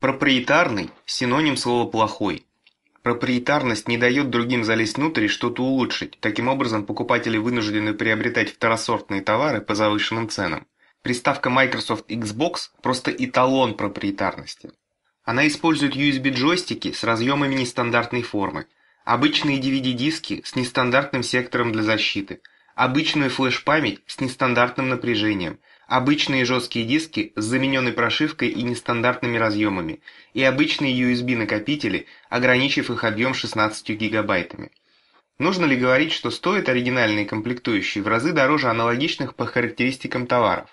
Проприетарный – синоним слова «плохой». Проприетарность не дает другим залезть внутрь и что-то улучшить, таким образом покупатели вынуждены приобретать второсортные товары по завышенным ценам. Приставка Microsoft Xbox – просто эталон проприетарности. Она использует USB-джойстики с разъемами нестандартной формы, обычные DVD-диски с нестандартным сектором для защиты, обычную флеш-память с нестандартным напряжением – обычные жесткие диски с замененной прошивкой и нестандартными разъемами, и обычные USB-накопители, ограничив их объем 16 гигабайтами. Нужно ли говорить, что стоят оригинальные комплектующие в разы дороже аналогичных по характеристикам товаров?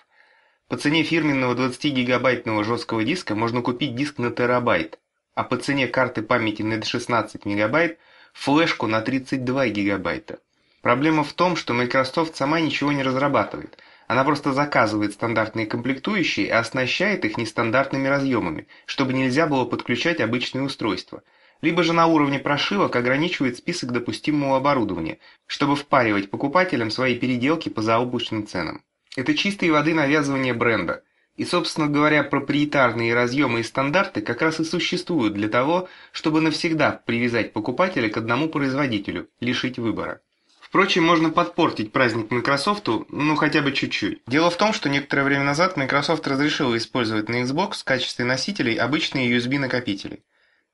По цене фирменного 20-гигабайтного жесткого диска можно купить диск на терабайт, а по цене карты памяти на 16 мегабайт – флешку на 32 гигабайта. Проблема в том, что Microsoft сама ничего не разрабатывает – она просто заказывает стандартные комплектующие и оснащает их нестандартными разъемами, чтобы нельзя было подключать обычные устройства. Либо же на уровне прошивок ограничивает список допустимого оборудования, чтобы впаривать покупателям свои переделки по заоблачным ценам. Это чистой воды навязывание бренда. И, собственно говоря, проприетарные разъемы и стандарты как раз и существуют для того, чтобы навсегда привязать покупателя к одному производителю, лишить выбора. Впрочем, можно подпортить праздник Microsoft, ну хотя бы чуть-чуть. Дело в том, что некоторое время назад Microsoft разрешила использовать на Xbox в качестве носителей обычные USB-накопители.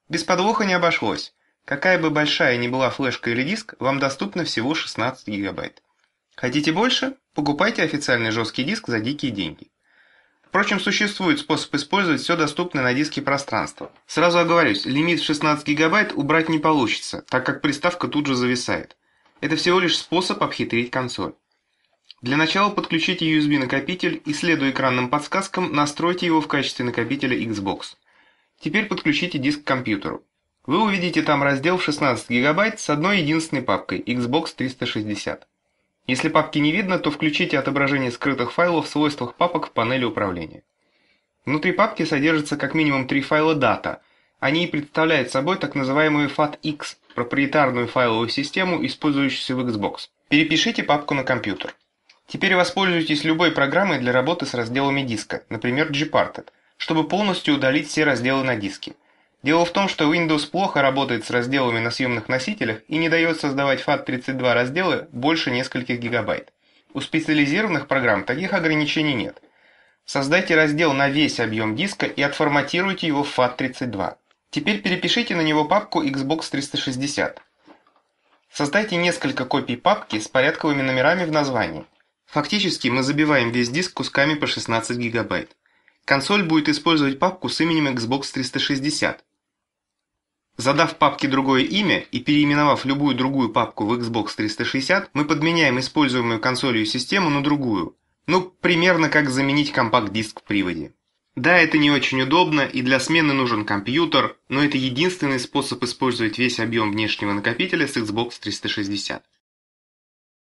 Без подвоха не обошлось. Какая бы большая ни была флешка или диск, вам доступно всего 16 гигабайт. Хотите больше? Покупайте официальный жесткий диск за дикие деньги. Впрочем, существует способ использовать все доступное на диске пространство. Сразу оговорюсь, лимит в 16 гигабайт убрать не получится, так как приставка тут же зависает. Это всего лишь способ обхитрить консоль. Для начала подключите USB-накопитель и, следуя экранным подсказкам, настройте его в качестве накопителя Xbox. Теперь подключите диск к компьютеру. Вы увидите там раздел в 16 ГБ с одной единственной папкой Xbox 360. Если папки не видно, то включите отображение скрытых файлов в свойствах папок в панели управления. Внутри папки содержится как минимум три файла data. Они представляют собой так называемую FAT-X проприетарную файловую систему, использующуюся в Xbox. Перепишите папку на компьютер. Теперь воспользуйтесь любой программой для работы с разделами диска, например Gparted, чтобы полностью удалить все разделы на диске. Дело в том, что Windows плохо работает с разделами на съемных носителях и не дает создавать FAT32 разделы больше нескольких гигабайт. У специализированных программ таких ограничений нет. Создайте раздел на весь объем диска и отформатируйте его в FAT32. Теперь перепишите на него папку Xbox 360. Создайте несколько копий папки с порядковыми номерами в названии. Фактически мы забиваем весь диск кусками по 16 гигабайт. Консоль будет использовать папку с именем Xbox 360. Задав папке другое имя и переименовав любую другую папку в Xbox 360, мы подменяем используемую консолью систему на другую. Ну, примерно как заменить компакт-диск в приводе. Да, это не очень удобно, и для смены нужен компьютер, но это единственный способ использовать весь объем внешнего накопителя с Xbox 360.